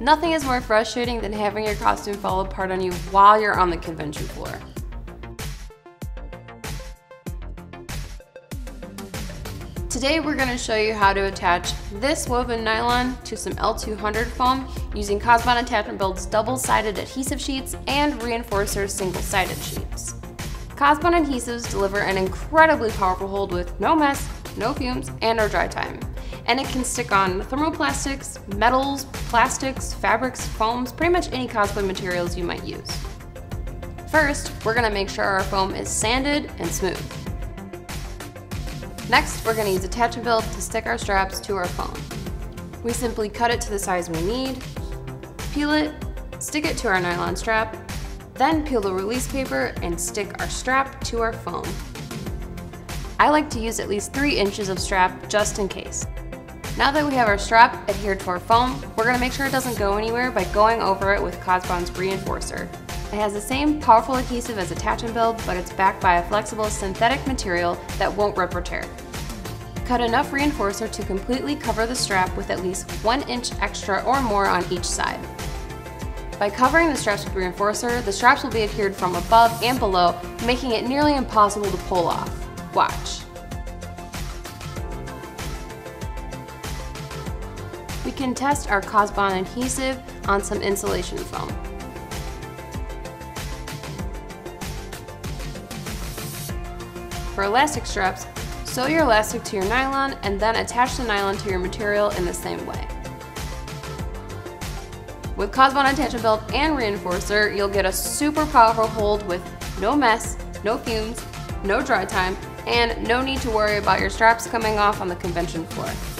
Nothing is more frustrating than having your costume fall apart on you while you're on the convention floor. Today we're going to show you how to attach this woven nylon to some L200 foam using Cosbond Attach and Build's double-sided adhesive sheets and Reinforcer single-sided sheets. Cosbond adhesives deliver an incredibly powerful hold with no mess, no fumes, and no dry time. And it can stick on thermoplastics, metals, plastics, fabrics, foams, pretty much any cosplay materials you might use. First, we're going to make sure our foam is sanded and smooth. Next, we're going to use attach and build to stick our straps to our foam. We simply cut it to the size we need, peel it, stick it to our nylon strap, then peel the release paper and stick our strap to our foam. I like to use at least 3 inches of strap just in case. Now that we have our strap adhered to our foam, we're going to make sure it doesn't go anywhere by going over it with Cosbond's Reinforcer. It has the same powerful adhesive as attach and build, but it's backed by a flexible synthetic material that won't rip or tear. Cut enough reinforcer to completely cover the strap with at least 1 inch extra or more on each side. By covering the straps with reinforcer, the straps will be adhered from above and below, making it nearly impossible to pull off. Watch. We can test our Cosbond adhesive on some insulation foam. For elastic straps, sew your elastic to your nylon and then attach the nylon to your material in the same way. With Cosbond Attach and Build and Reinforcer, you'll get a super powerful hold with no mess, no fumes, no dry time, and no need to worry about your straps coming off on the convention floor.